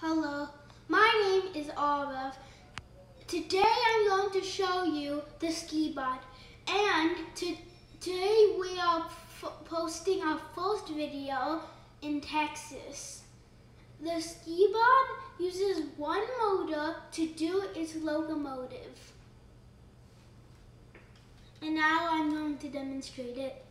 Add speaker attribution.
Speaker 1: Hello, my name is Aarav. Today I'm going to show you the ski bot, and to, today we are posting our first video in Texas. The ski bot uses one motor to do its locomotive. And now I'm going to demonstrate it.